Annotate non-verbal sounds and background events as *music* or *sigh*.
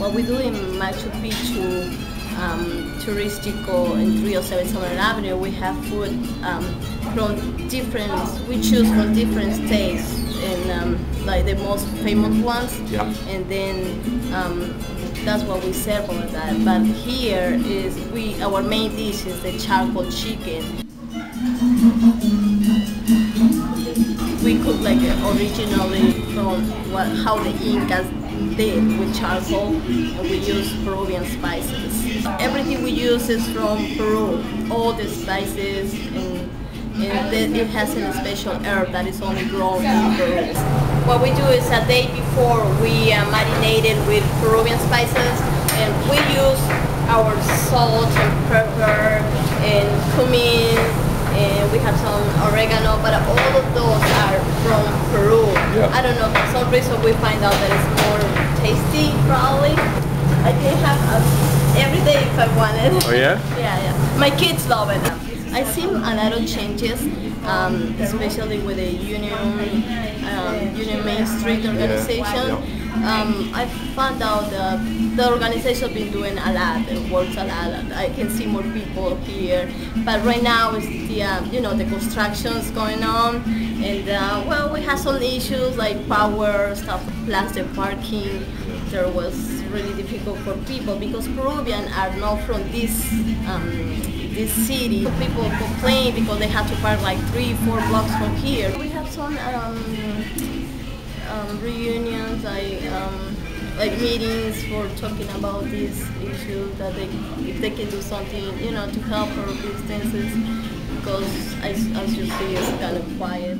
what we do in Machu Picchu, um, Turistico, and Rio 7 Summer Avenue, we have food um, from different, we choose from different states and um, like the most famous ones. Yeah. And then um, that's what we serve over that. But here is we our main dish is the charcoal chicken. We cook like originally from what how the Incas did with charcoal, and we use Peruvian spices. Everything we use is from Peru. All the spices and and it has a special herb that is only grown in Peru. What we do is a day before we uh, marinate it with Peruvian spices and we use our salt and pepper and cumin and we have some oregano but all of those are from Peru. Yeah. I don't know, for some reason we find out that it's more tasty probably. I can have uh, every day if I wanted. Oh yeah? *laughs* Yeah, yeah. My kids love it. I see a lot of changes, um, especially with the Union um, Union Main Street organization. Um, I found out that the organization been doing a lot. It works a lot. I can see more people here, but right now it's the uh, you know the constructions going on, and uh, well we have some issues like power stuff, plus the parking. There was really difficult for people because Peruvian are not from this um, this city. People complain because they have to park like three, four blocks from here. We have some um, um, reunions, like um, like meetings for talking about this issue that they if they can do something, you know, to help our businesses because as, as you see, it's kind of quiet.